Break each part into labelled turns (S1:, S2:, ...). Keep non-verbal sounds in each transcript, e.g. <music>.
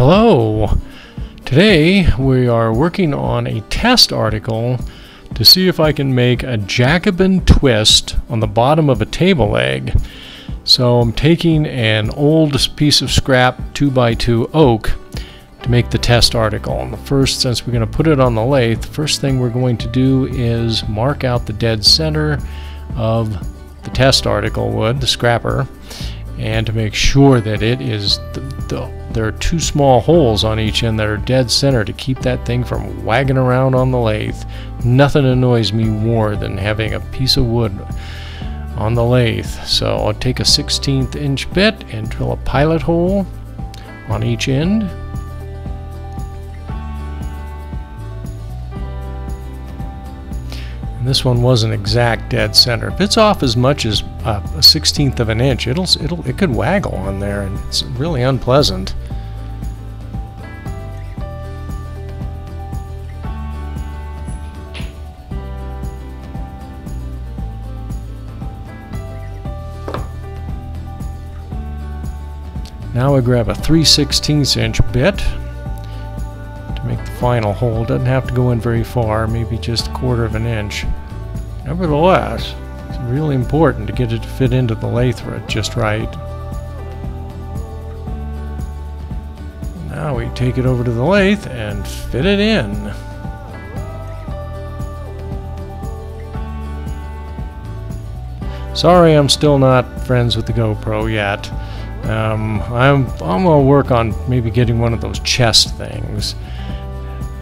S1: Hello! Today we are working on a test article to see if I can make a Jacobin twist on the bottom of a table leg. So I'm taking an old piece of scrap 2x2 oak to make the test article. And the first, since we're going to put it on the lathe, the first thing we're going to do is mark out the dead center of the test article wood, the scrapper, and to make sure that it is the, the there are two small holes on each end that are dead center to keep that thing from wagging around on the lathe. Nothing annoys me more than having a piece of wood on the lathe. So I'll take a 16th inch bit and drill a pilot hole on each end. This one wasn't exact dead center. If it's off as much as uh, a 16th of an inch, it'll, it'll, it could waggle on there and it's really unpleasant. Now I grab a 3 16 inch bit to make the final hole. Doesn't have to go in very far, maybe just a quarter of an inch. Nevertheless, it's really important to get it to fit into the lathe just right. Now we take it over to the lathe and fit it in. Sorry I'm still not friends with the GoPro yet. Um, I'm, I'm to work on maybe getting one of those chest things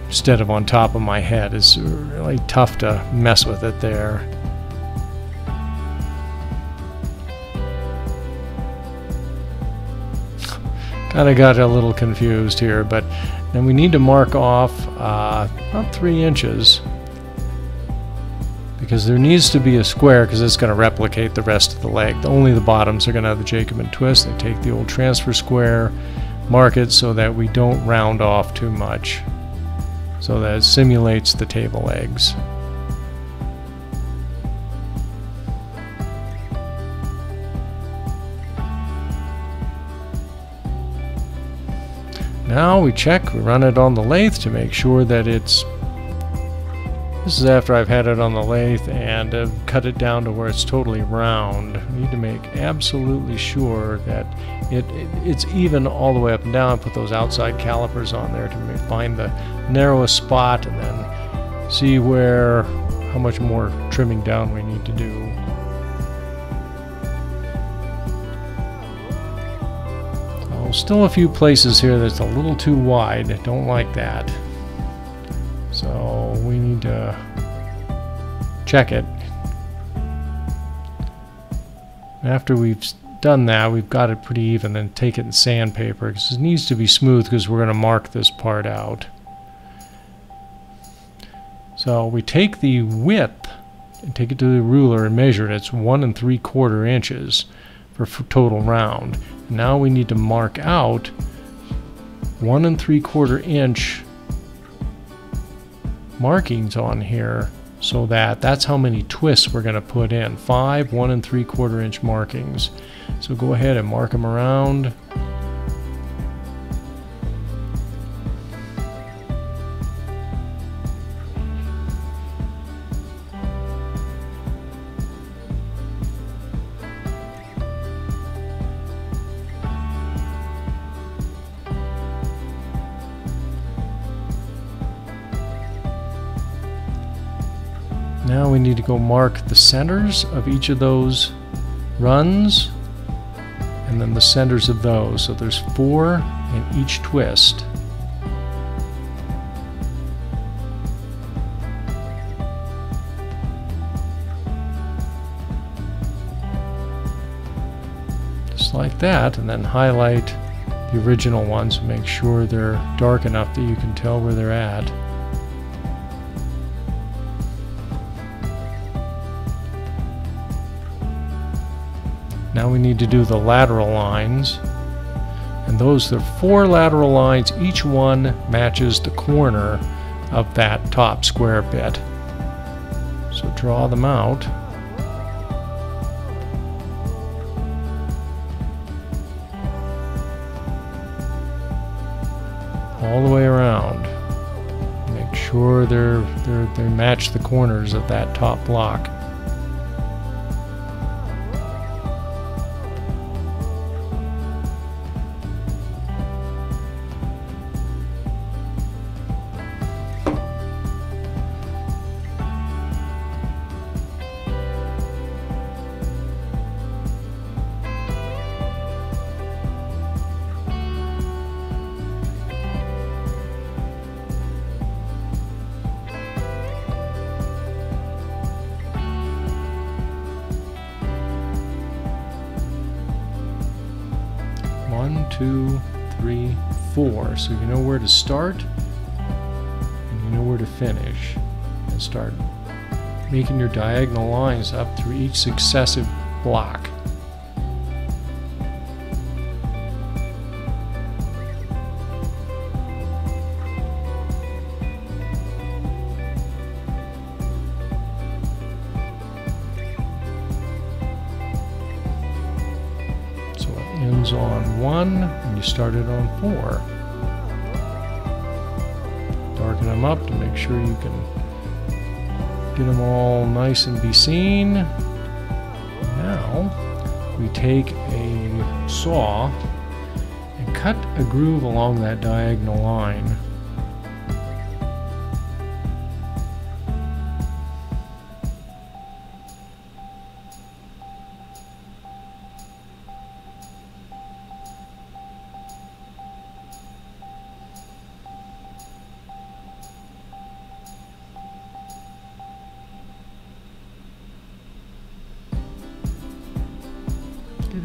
S1: instead of on top of my head. It's really tough to mess with it there. <laughs> Kind of got a little confused here, but then we need to mark off uh, about three inches because there needs to be a square because it's going to replicate the rest of the leg. Only the bottoms are going to have the Jacobin twist. They take the old transfer square, mark it so that we don't round off too much so that it simulates the table legs. Now we check, we run it on the lathe to make sure that it's this is after I've had it on the lathe and uh, cut it down to where it's totally round. I need to make absolutely sure that it, it, it's even all the way up and down. Put those outside calipers on there to find the narrowest spot and then see where how much more trimming down we need to do. Oh, still a few places here that's a little too wide. Don't like that. Need to check it. After we've done that, we've got it pretty even, then take it in sandpaper because it needs to be smooth because we're going to mark this part out. So we take the width and take it to the ruler and measure it. It's one and three quarter inches for total round. Now we need to mark out one and three quarter inch markings on here so that that's how many twists we're going to put in. Five, one and three quarter inch markings. So go ahead and mark them around. Now we need to go mark the centers of each of those runs and then the centers of those. So there's four in each twist. Just like that and then highlight the original ones and make sure they're dark enough that you can tell where they're at. Now we need to do the lateral lines. And those are four lateral lines. Each one matches the corner of that top square bit. So draw them out. all the way around. Make sure they're, they're, they match the corners of that top block. Two, three, four. So you know where to start and you know where to finish. And start making your diagonal lines up through each successive block. Ends on 1 and you started on 4. Darken them up to make sure you can get them all nice and be seen. Now we take a saw and cut a groove along that diagonal line.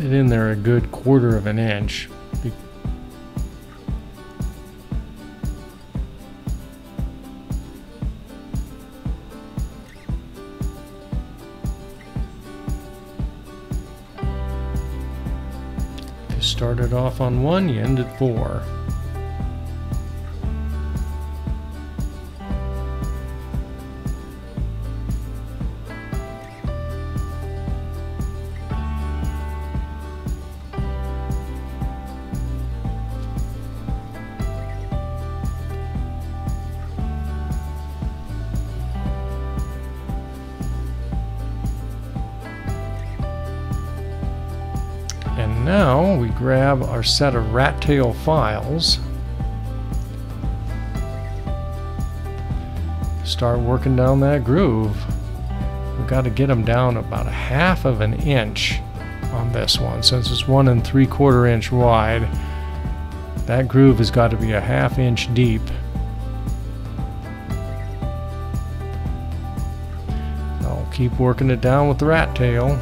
S1: It in there a good quarter of an inch. You started off on one, you at four. Now we grab our set of rat tail files. Start working down that groove. We've got to get them down about a half of an inch on this one. Since it's one and three quarter inch wide, that groove has got to be a half inch deep. I'll keep working it down with the rat tail.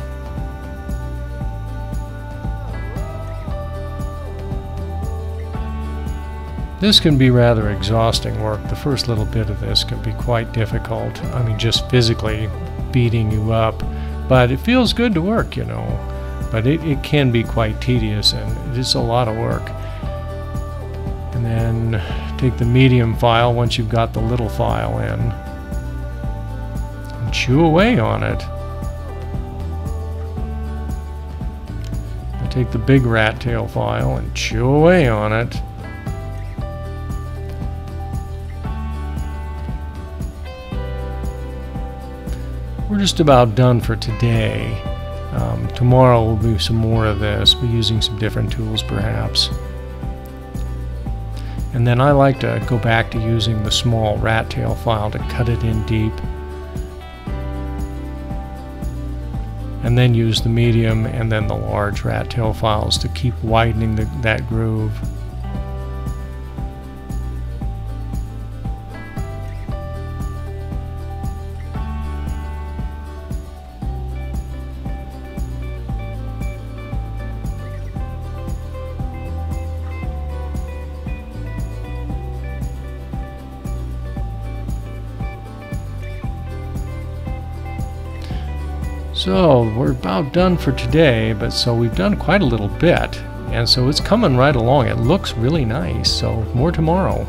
S1: This can be rather exhausting work. The first little bit of this can be quite difficult. I mean, just physically beating you up. But it feels good to work, you know. But it, it can be quite tedious and it is a lot of work. And then take the medium file once you've got the little file in. And chew away on it. And take the big rat tail file and chew away on it. We're just about done for today. Um, tomorrow we'll do some more of this, be using some different tools perhaps. And then I like to go back to using the small rat tail file to cut it in deep. And then use the medium and then the large rat tail files to keep widening the, that groove. So we're about done for today, but so we've done quite a little bit, and so it's coming right along. It looks really nice, so more tomorrow.